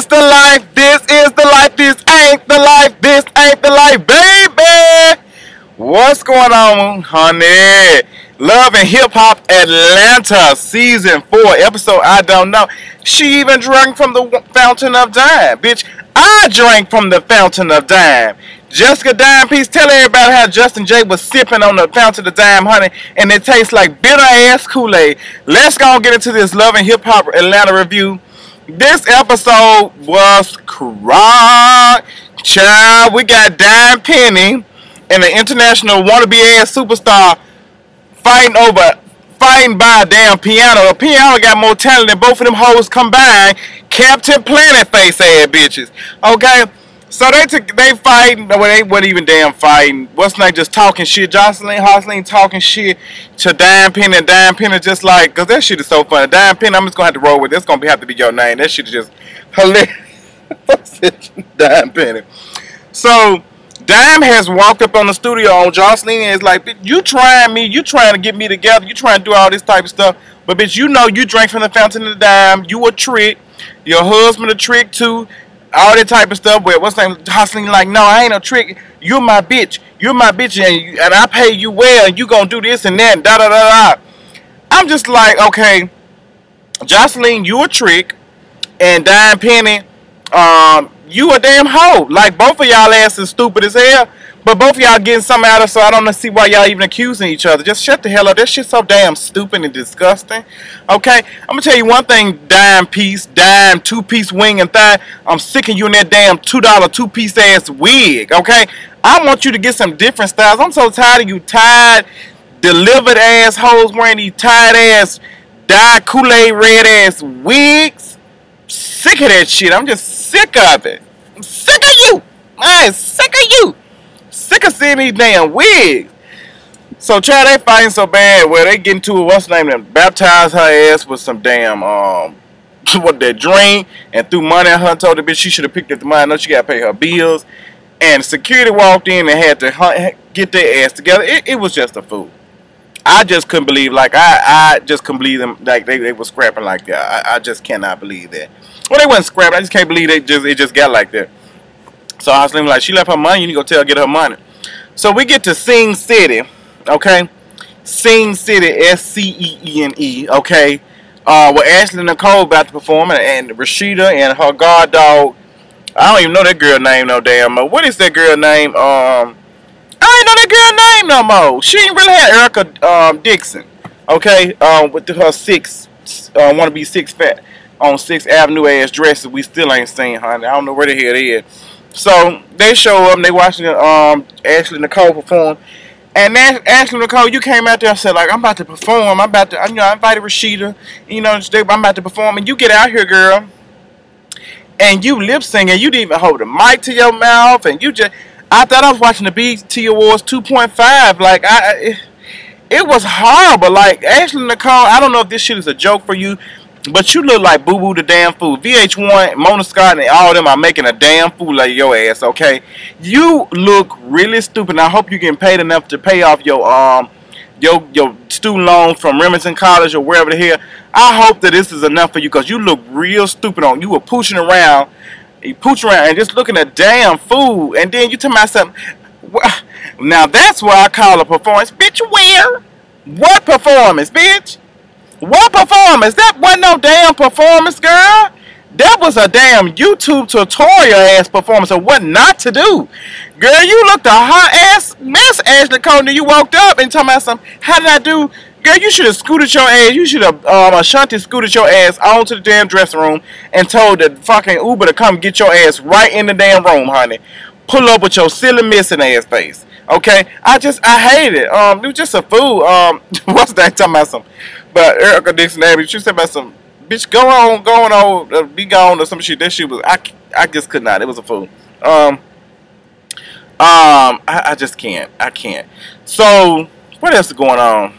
is the life. This is the life. This ain't the life. This ain't the life, baby. What's going on, honey? Love and Hip Hop Atlanta, Season 4, episode I don't know. She even drank from the Fountain of Dime. Bitch, I drank from the Fountain of Dime. Jessica Dime Piece, tell everybody how Justin J was sipping on the Fountain of Dime honey and it tastes like bitter ass Kool-Aid. Let's go get into this Love and Hip Hop Atlanta review. This episode was crunk. Child, we got Dime Penny and the international wannabe ass superstar fighting over fighting by a damn piano. A piano got more talent than both of them hoes combined. Captain Planet face ass bitches. Okay? So they took they fighting, well they wasn't even damn fighting. What's name just talking shit. Joseline Hosling talking shit to Dime Penny and Dime Penny just like, cause that shit is so funny. Dime Penny, I'm just gonna have to roll with. That's gonna be, have to be your name. That shit is just hilarious. Dime Penny. So Dime has walked up on the studio on Joseline and is like, you trying me, you trying to get me together, you trying to do all this type of stuff. But bitch, you know you drank from the fountain of the dime, you a trick, your husband a trick too, all that type of stuff. But what's name? Joseline like, no, I ain't a trick. You're my bitch. You're my bitch, and, you, and I pay you well, and you gonna do this and that, and da da da da. I'm just like, okay, Joseline, you a trick, and Dime Penny, um, you a damn hoe. Like both of y'all asses stupid as hell. But both of y'all getting something out of so I don't see why y'all even accusing each other. Just shut the hell up. That shit's so damn stupid and disgusting. Okay? I'm gonna tell you one thing, dime piece, dime, two piece wing and thigh. I'm sick of you in that damn two dollar two piece ass wig. Okay? I want you to get some different styles. I'm so tired of you tired, delivered ass hoes wearing these tired ass dye Kool-Aid red ass wigs. Sick of that shit. I'm just sick of it. I'm sick of you. I'm sick of you sick of seeing these damn wigs. So child, they fighting so bad where they get into what's name them baptize her ass with some damn um what that drink and threw money at her told the bitch she should have picked up the money. No, she gotta pay her bills. And security walked in and had to hunt, get their ass together. It, it, was just a fool. I just couldn't believe, like, I, I just couldn't believe them, like, they, they were scrapping like that. I, I just cannot believe that. Well, they wasn't scrapping. I just can't believe they just, it just got like that. So I was like, she left her money. You need to go tell her get her money. So we get to Sing City, okay? Sing City, S-C-E-E-N-E, okay? Uh, where Ashley Nicole about to perform, and, and Rasheeda and her guard dog. I don't even know that girl name no damn more. What is that girl name? Um, I ain't know that girl name no more. She ain't really had Erica um, Dixon, okay? Um, with her six, uh, want to be six fat on Sixth Avenue ass dresses. We still ain't seen her. I don't know where the hell they is. So they show up and they watching um, Ashley Nicole perform. And Ashley Nicole, you came out there and said, like, I'm about to perform. I'm about to, you know, I invited Rasheeda. You know, I'm about to perform. And you get out here, girl. And you lip singing. And you didn't even hold a mic to your mouth. And you just, I thought I was watching the BET Awards 2.5. Like, I, it, it was horrible. Like, Ashley Nicole, I don't know if this shit is a joke for you. But you look like Boo Boo the damn fool. VH1, Mona Scott, and all of them are making a damn fool of your ass, okay? You look really stupid. And I hope you're getting paid enough to pay off your um your your student loan from Remington College or wherever the hell. I hope that this is enough for you because you look real stupid on. You were pushing around, you push around and just looking at damn fool, and then you tell me something. Now that's what I call a performance, bitch. Where? What performance, bitch? What performance? That wasn't no damn performance, girl. That was a damn YouTube tutorial ass performance of what not to do. Girl, you looked a hot ass mess, Ashley Cole, you walked up and talking about some, how did I do? Girl, you should have scooted your ass, you should have, um, Ashanti scooted your ass onto the damn dressing room and told the fucking Uber to come get your ass right in the damn room, honey. Pull up with your silly missing ass face. Okay? I just, I hate it. Um, you was just a fool. Um, what's that talking about some? But Erica Dixon Abbey, she said about some bitch go on, going on, uh, be gone or some shit. That shit was I, I just could not. It was a fool. Um, um, I, I just can't. I can't. So what else is going on?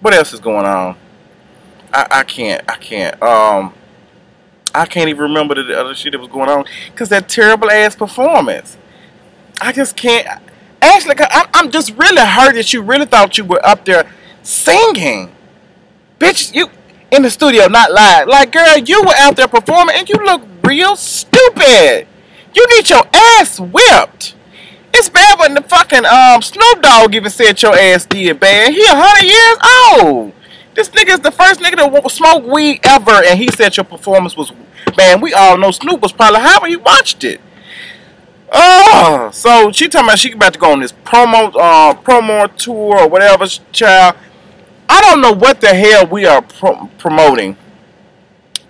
What else is going on? I, I can't. I can't. Um, I can't even remember the other shit that was going on because that terrible ass performance. I just can't. Actually, I'm, I'm just really hurt that you really thought you were up there singing. Bitch, you in the studio, not live. Like, girl, you were out there performing and you look real stupid. You need your ass whipped. It's bad when the fucking um Snoop Dogg even said your ass did bad. He a hundred years old. This nigga is the first nigga to smoke weed ever, and he said your performance was man. We all know Snoop was probably high when he watched it. Oh, so she talking about she about to go on this promo uh promo tour or whatever, child. I don't know what the hell we are pro promoting.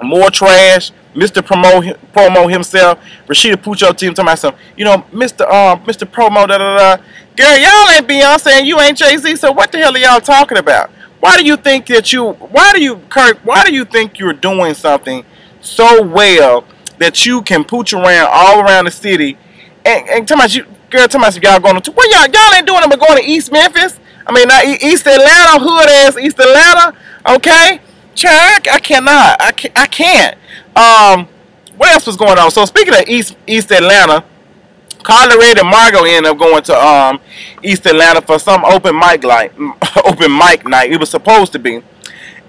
More trash. Mr. Promo Promo himself, Rasheeda Pucho team talking about some, you know, Mr. Um, Mr. Promo, da da da. Girl, y'all ain't Beyonce and you ain't Jay Z, so what the hell are y'all talking about? Why do you think that you? Why do you, Kirk? Why do you think you're doing something so well that you can pooch around all around the city? And, and tell me, you, girl, tell me y'all going to well, y'all y'all ain't doing them, but going to East Memphis. I mean, not East Atlanta, hood ass East Atlanta. Okay, Chuck, I cannot. I can't. I can't. Um, what else was going on? So speaking of East East Atlanta, Karlie Redd and Margeaux ended up going to um East Atlanta for some open mic night. open mic night. It was supposed to be.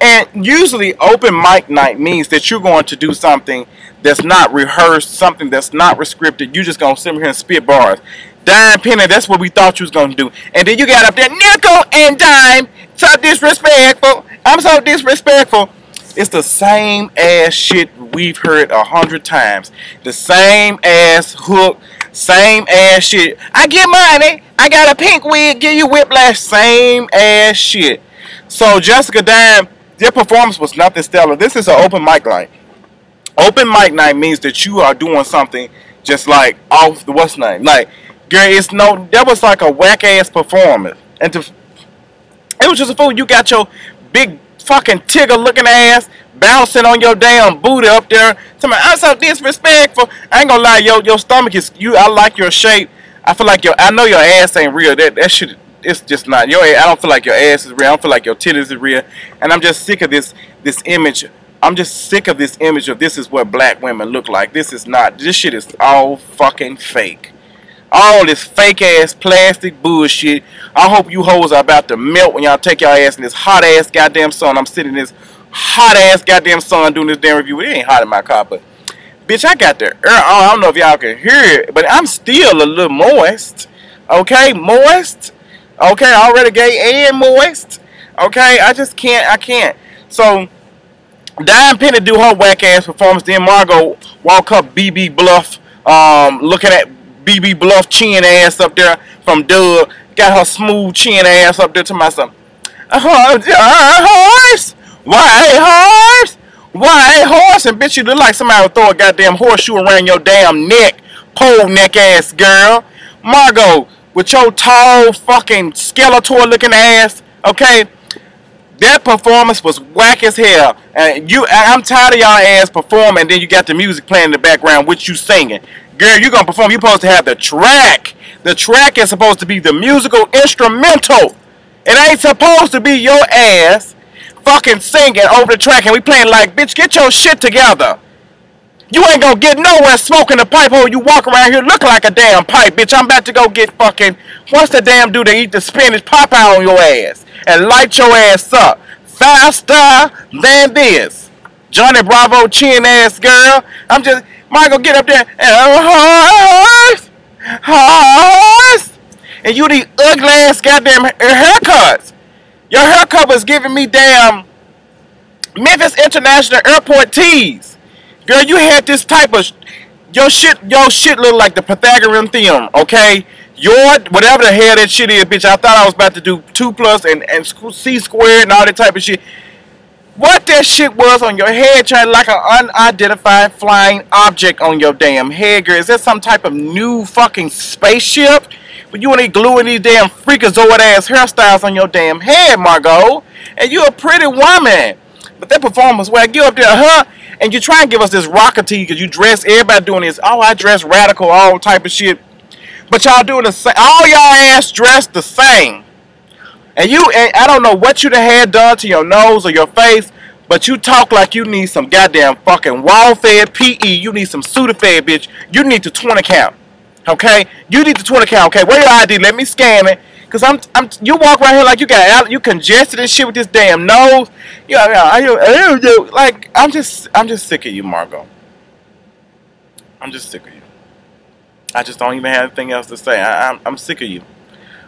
And usually open mic night means that you're going to do something that's not rehearsed, something that's not scripted. You're just gonna sit here and spit bars. Dime penny, that's what we thought you was gonna do. And then you got up there, nickel and dime. So disrespectful. I'm so disrespectful. It's the same ass shit we've heard a hundred times. The same ass hook, same ass shit. I get money. I got a pink wig. Give you whiplash. Same ass shit. So Jessica Dime, their performance was nothing stellar. This is an open mic night. Open mic night means that you are doing something just like off the what's name. Like, girl, it's no. That was like a whack ass performance, and to, it was just a fool. You got your big fucking tigger looking ass bouncing on your damn booty up there. To me, I'm so disrespectful. I ain't gonna lie, yo, your stomach is you. I like your shape. I feel like your. I know your ass ain't real. That that shit. It's just not your. I don't feel like your ass is real. I don't feel like your titties is real. And I'm just sick of this this image. I'm just sick of this image of this is what black women look like. This is not. This shit is all fucking fake all this fake ass plastic bullshit. I hope you hoes are about to melt when y'all take y'all ass in this hot ass goddamn sun. I'm sitting in this hot ass goddamn sun doing this damn review. It ain't hot in my car, but bitch, I got the I don't know if y'all can hear it, but I'm still a little moist. Okay, moist. Okay, already gay and moist. Okay, I just can't. I can't. So. Dime Penny do her whack ass performance. Then Margeaux walk up BB Bluff, um, looking at BB Bluff chin ass up there from Doug. Got her smooth chin ass up there to myself. Horse! Why horse? Why horse? And bitch, you look like somebody would throw a goddamn horseshoe around your damn neck. Pole neck ass girl. Margeaux, with your tall fucking skeletor looking ass, okay? That performance was whack as hell. And you, I'm tired of y'all ass performing, and then you got the music playing in the background, which you singing. Girl, you're gonna perform. You're supposed to have the track. The track is supposed to be the musical instrumental. It ain't supposed to be your ass fucking singing over the track and we playing like, bitch, get your shit together. You ain't gonna get nowhere smoking the pipe hole. You walk around here looking like a damn pipe, bitch. I'm about to go get fucking, what's the damn dude that eat the spinach pop out on your ass and light your ass up faster than this. Johnny Bravo chin ass girl. I'm just, Michael, get up there and horse, horse. And you the ugly ass goddamn haircuts. Your haircut was giving me damn Memphis International Airport tees. Girl, you had this type of your shit. Your shit look like the Pythagorean theorem. Okay, your whatever the hell that shit is, bitch. I thought I was about to do two plus and and c squared and all that type of shit. What that shit was on your head, trying like an unidentified flying object on your damn head, girl. Is that some type of new fucking spaceship? But you ain't gluing these damn freakazoid ass hairstyles on your damn head, Margeaux. And you a pretty woman. But that performance, where you up there, huh? And you try and give us this rockety because you dress, everybody doing this, oh, I dress radical, all type of shit. But y'all doing the same, all y'all ass dressed the same. And you, and I don't know what you done had done to your nose or your face, but you talk like you need some goddamn fucking wall-fed PE. You need some Sudafed, bitch. You need the 20 count. Okay? You need the 20 count. Okay, where your ID? Let me scan it. Cause I'm, I'm, you walk right here like you got, you congested and shit with this damn nose. Yeah, yeah, I, like I'm just, I'm just sick of you, Margeaux. I'm just sick of you. I just don't even have anything else to say. I, I'm, I'm sick of you.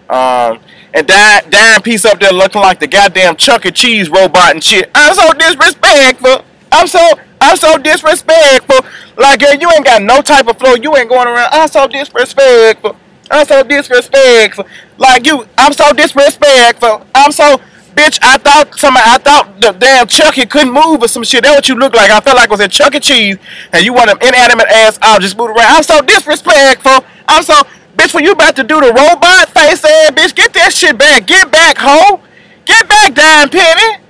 Um, and that damn piece up there looking like the goddamn Chuck E. Cheese robot and shit. I'm so disrespectful. I'm so, I'm so disrespectful. Like, girl, you ain't got no type of flow. You ain't going around. I'm so disrespectful. I'm so disrespectful. Like you, I'm so disrespectful. I'm so bitch. I thought somebody, I thought the damn Chucky couldn't move or some shit. That's what you look like. I felt like it was a Chuck E. Cheese, and you want them inanimate ass objects moving around. I'm so disrespectful. I'm so bitch. When you about to do the robot face ass bitch, get that shit back. Get back, hoe. Get back, dime penny.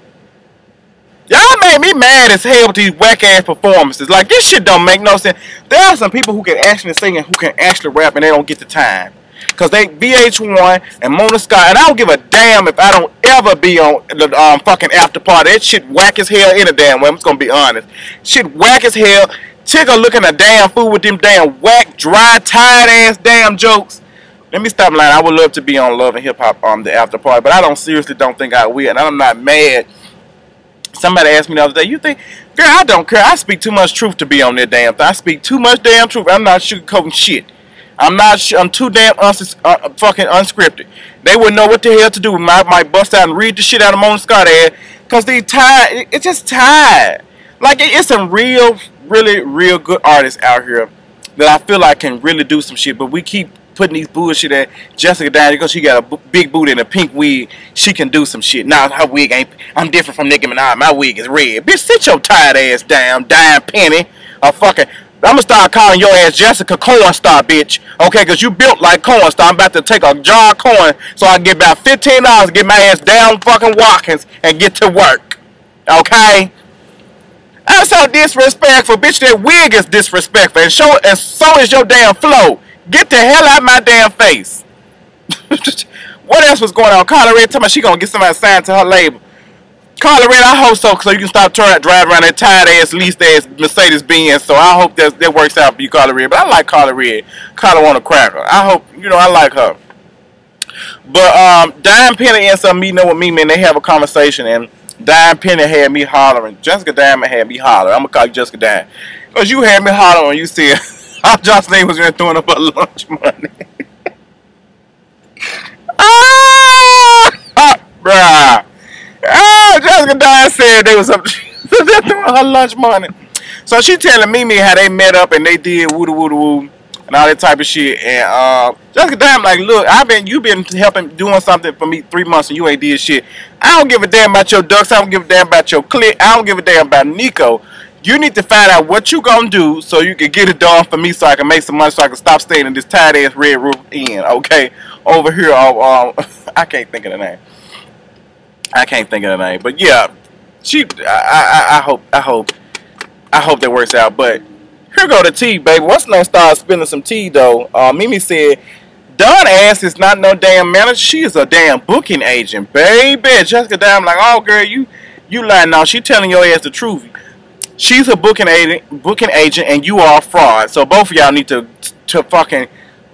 Y'all made me mad as hell with these whack ass performances. Like this shit don't make no sense. There are some people who can actually sing and who can actually rap and they don't get the time. Cause they VH1 and Mona Scott and I don't give a damn if I don't ever be on the um, fucking after party. That shit whack as hell in a damn way. I'm just gonna be honest. Shit whack as hell. Tigger looking a damn fool with them damn whack, dry, tired ass damn jokes. Let me stop lying. I would love to be on Love and Hip Hop on um, the after party, but I don't seriously don't think I will, and I'm not mad Somebody asked me the other day, you think, girl, I don't care. I speak too much truth to be on that damn thing. I speak too much damn truth. I'm not sugarcoating shit. I'm not, I'm too damn uns uh, fucking unscripted. They wouldn't know what the hell to do. Might, might bust out and read the shit out of Mona Scott ad. Because they tired. It's just tired. Like, it's some real, really, real good artists out here that I feel like can really do some shit. But we keep putting these bullshit at Jessica down because she got a big booty and a pink wig. She can do some shit. Now her wig ain't. I'm different from Nicki Minaj. My wig is red. Bitch, sit your tired ass down, dime penny. A fucking. I'm gonna start calling your ass Jessica Cornstar, bitch. Okay, cause you built like Cornstar. I'm about to take a jar of corn so I get about fifteen dollars, get my ass down fucking Watkins and get to work. Okay. I'm so disrespectful, bitch. That wig is disrespectful, and show and so is your damn flow. Get the hell out of my damn face. what else was going on? Carla Red told me she gonna get somebody signed to her label. Carla Red, I hope so, so you can stop trying to drive around that tired ass, least ass Mercedes Benz. So I hope that that works out for you, Carla Red. But I like Carla Red. Carla want a cracker. I hope you know I like her. But um, Dime Penny and some meeting up with me, man. They have a conversation, and Dime Penny had me hollering. Jessica Diamond had me hollering. I'm gonna call you Jessica Diamond, cause you had me hollering you said. How Joseline was just throwing up her lunch money. ah, bruh. Ah, Jessica Diane said they was up throwing her lunch money. So she telling Mimi how they met up and they did woo woo woo and all that type of shit. And uh, Jessica Diane like, look, I've been you've been helping doing something for me three months and you ain't did shit. I don't give a damn about your ducks. I don't give a damn about your clique. I don't give a damn about Nico. You need to find out what you gonna do so you can get it done for me so I can make some money so I can stop staying in this tight ass red roof inn, okay? Over here, um, I can't think of the name. I can't think of the name, but yeah, she. I, I, I hope, I hope, I hope that works out. But here go the tea, baby. Once I start spilling some tea, though, uh, Mimi said. Don ass is not no damn manager. She is a damn booking agent, baby. Jessica Damn like, oh girl, you you lying now. She telling your ass the truth she's a booking agent, booking agent, and you are a fraud. So both of y'all need to to fucking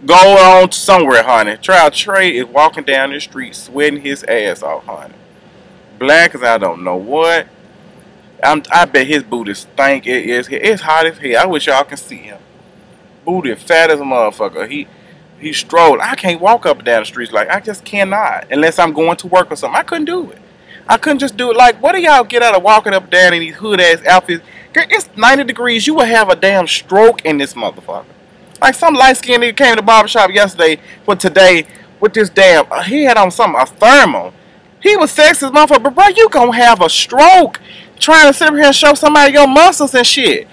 go on somewhere, honey. Trial Trey is walking down the street sweating his ass off, honey. Black as I don't know what. I'm, I bet his booty stink. It is. It's hot as hell. I wish y'all can see him. Booty fat as a motherfucker. He he strolled. I can't walk up and down the streets like I just cannot unless I'm going to work or something. I couldn't do it. I couldn't just do it. Like, what do y'all get out of walking up and down in these hood ass outfits? It's 90 degrees. You will have a damn stroke in this motherfucker. Like some light skinned nigga came to the barbershop yesterday, but today with this damn, uh, he had on something, a thermal. He was sexy as motherfucker, but bro, you gonna have a stroke trying to sit up here and show somebody your muscles and shit.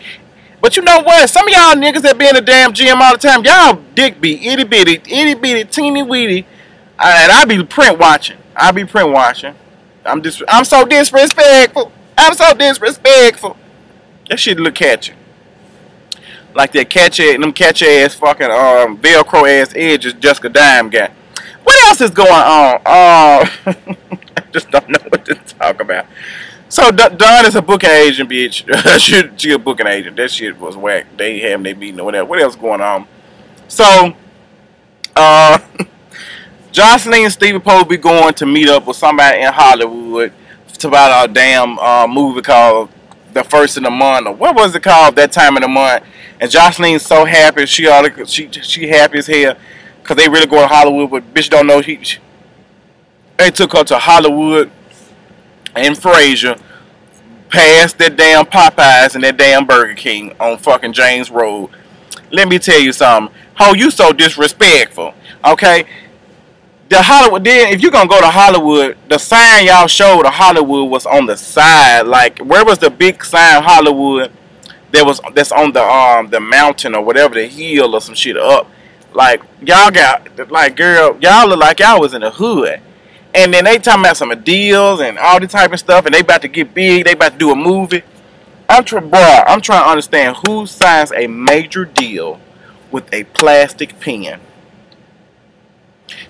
But you know what? Some of y'all niggas that be in the damn gym all the time, y'all dick be itty bitty, itty bitty, teeny weedy. And I be print watching. I be print watching. I'm dis I'm so disrespectful. I'm so disrespectful. That shit look catchy. Like that catchy, them catchy ass fucking um Velcro ass edges Jessica Dime got. What else is going on? Uh, I just don't know what to talk about. So Don is a booking agent, bitch. she, she a booking agent. That shit was whack. They having they meeting or whatever. What else going on? So, uh, Joseline and Stevie Poe be going to meet up with somebody in Hollywood to about a damn uh, movie called The First of the Month. Or what was it called that time of the month? And Joseline's so happy. She to, she she happy as hell because they really going to Hollywood, but bitch don't know he. She, they took her to Hollywood and Frasier past that damn Popeyes and that damn Burger King on fucking James Road. Let me tell you something. How you so disrespectful, okay? The Hollywood then if you're gonna go to Hollywood, the sign y'all showed of Hollywood was on the side. Like where was the big sign Hollywood that was that's on the um the mountain or whatever the hill or some shit up? Like y'all got like girl, y'all look like y'all was in the hood. And then they talking about some deals and all this type of stuff, and they about to get big. They about to do a movie. I'm trying, bro. I'm trying to understand who signs a major deal with a plastic pen.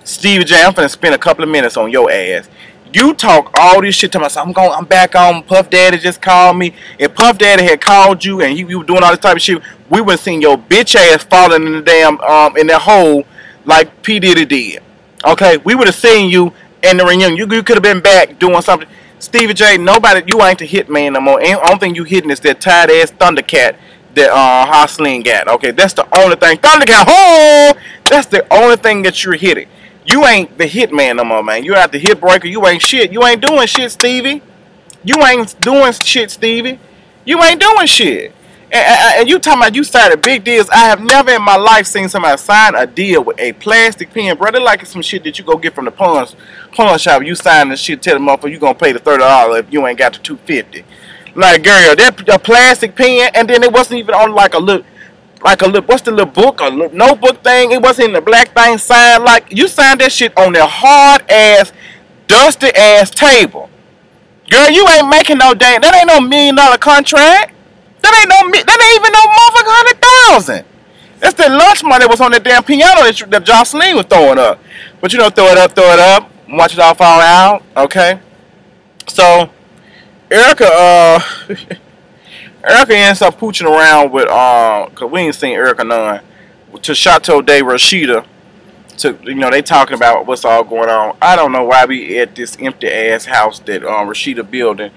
Stevie J, I'm finna spend a couple of minutes on your ass. You talk all this shit to myself. I'm going. I'm back on. Puff Daddy just called me. If Puff Daddy had called you and you, you were doing all this type of shit, we would have seen your bitch ass falling in the damn um in that hole like P Diddy did. Okay, we would have seen you in the reunion. You, you could have been back doing something. Stevie J, nobody, you ain't the hitman no more. Ain't, only thing you hitting is that tight ass Thundercat that uh, Joseline got. Okay, that's the only thing. Thundercat, oh, that's the only thing that you're hitting. You ain't the hitman no more, man. You are not the hit breaker. You ain't shit. You ain't doing shit, Stevie. You ain't doing shit, Stevie. You ain't doing shit. And, and, and, you talking about you started big deals. I have never in my life seen somebody sign a deal with a plastic pen, brother. Like some shit that you go get from the pawn, pawn shop. You sign this shit, tell the motherfucker you gonna pay the thirty dollars if you ain't got the two fifty. Like girl, that a plastic pen, and then it wasn't even on like a look, like a little what's the little book or little notebook thing. It wasn't in the black thing signed. Like you signed that shit on that hard ass, dusty ass table. Girl, you ain't making no damn. That ain't no million dollar contract. That ain't no, that ain't even no motherfucking hundred thousand. That's the lunch money that was on that damn piano that, that Joseline was throwing up. But you know, throw it up, throw it up, watch it all fall out. Okay. So Erica, uh, Erica ends up pooching around with, uh, cause we ain't seen Erica none, to Chateau de Rasheeda. To you know, they talking about what's all going on. I don't know why we at this empty ass house that um Rasheeda building.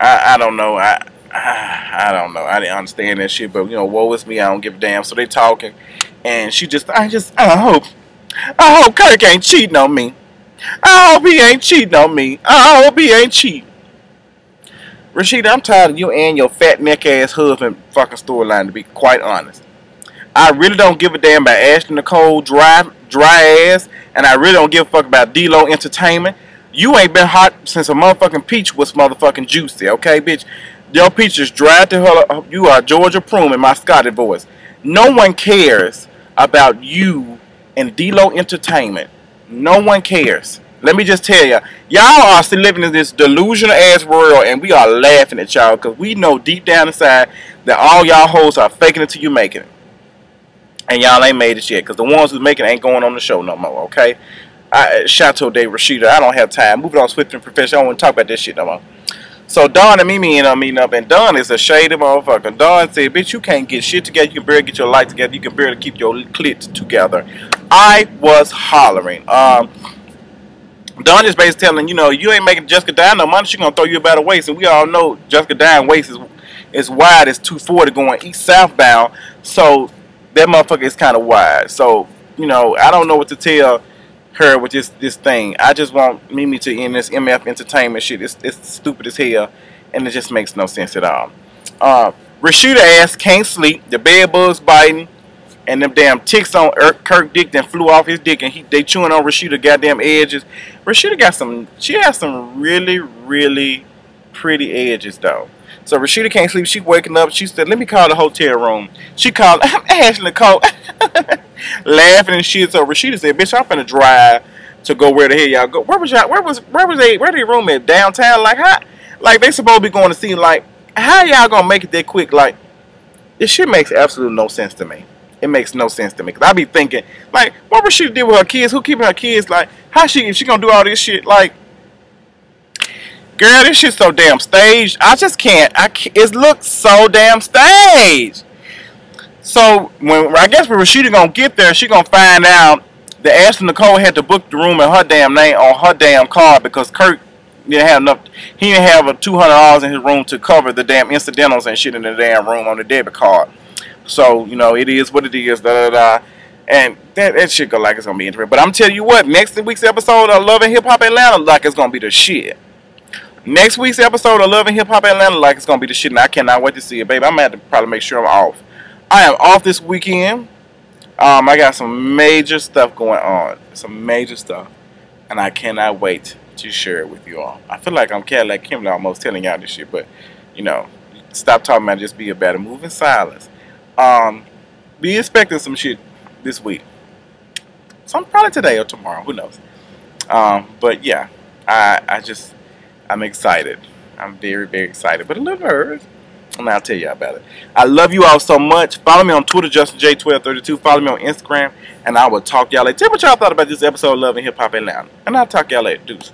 I I don't know. I I don't know. I didn't understand that shit, but you know, woe is me. I don't give a damn. So they talking, and she just, I just, I hope, I hope Kirk ain't cheating on me. I hope he ain't cheating on me. I hope he ain't cheating. Rasheeda, I'm tired of you and your fat neck ass husband fucking storyline. To be quite honest, I really don't give a damn about Ashley Nicole dry, dry ass, and I really don't give a fuck about D-Lo Entertainment. You ain't been hot since a motherfucking peach was motherfucking juicy, okay, bitch? Your peaches dry to hell. You are Georgia Prune in my Scotty voice. No one cares about you and D-Lo Entertainment. No one cares. Let me just tell y'all, y'all are still living in this delusional ass world, and we are laughing at y'all because we know deep down inside that all y'all hoes are faking it till you making it. And y'all ain't made it yet because the ones who's making it ain't going on the show no more, okay? I, Chateau de Rasheeda, I don't have time. Moving on Swift and Professional, I don't want to talk about this shit no more. So Don and Mimi end up meeting up, and Don is a shady motherfucker. Don said, "Bitch, you can't get shit together. You can barely get your life together. You can barely keep your clit together." I was hollering. Um, Don is basically telling you know you ain't making Jessica Diane no money. She gonna throw you about a waist, and we all know Jessica Diane waist is is wide as 240 going east southbound. So that motherfucker is kind of wide. So you know I don't know what to tell her with this this thing. I just want Mimi to end this MF entertainment shit. It's, it's stupid as hell, and it just makes no sense at all. Uh, Rasheeda ass can't sleep. The bed bugs biting, and them damn ticks on Kirk Dick then flew off his dick, and he they chewing on Rasheeda goddamn edges. Rasheeda got some. She has some really really pretty edges though. So Rasheeda can't sleep. She waking up. She said, "Let me call the hotel room." She called Ashley Cole, laughing and shit. So Rasheeda said, "Bitch, I'm finna drive to go where the hell y'all go. Where was y'all? Where was where was they? Where the room at downtown? Like how? Like they supposed to be going to see? Like how y'all gonna make it that quick? Like this shit makes absolutely no sense to me. It makes no sense to me. Cause I be thinking, like, what was she do with her kids? Who keeping her kids? Like, how she she gonna do all this shit? Like, Girl, this shit's so damn staged. I just can't. I can't, it looks so damn staged. So when I guess when Rasheeda gonna get there, she gonna find out the Ashley Nicole had to book the room in her damn name on her damn card because Kirk didn't have enough. He didn't have a two hundred dollars in his room to cover the damn incidentals and shit in the damn room on the debit card. So you know it is what it is. Da da da. And that, that shit go like it's gonna be interesting. But I'm telling you what, next week's episode of Love and Hip Hop Atlanta like it's gonna be the shit. Next week's episode of Love and Hip Hop Atlanta like it's gonna be the shit, and I cannot wait to see it, baby. I'm gonna have to probably make sure I'm off. I am off this weekend. Um, I got some major stuff going on, some major stuff, and I cannot wait to share it with you all. I feel like I'm Cadillac Kimberly almost telling y'all this shit, but you know, stop talking about just be a better move in silence. Um, be expecting some shit this week. Some probably today or tomorrow, who knows. Um, but yeah, I I just I'm excited. I'm very, very excited, but a little nervous. And I'll tell you about it. I love you all so much. Follow me on Twitter, JustinJ1232. Follow me on Instagram, and I will talk y'all later. Tell me what y'all thought about this episode of Love and Hip Hop Atlanta. And I'll talk y'all later. Deuce.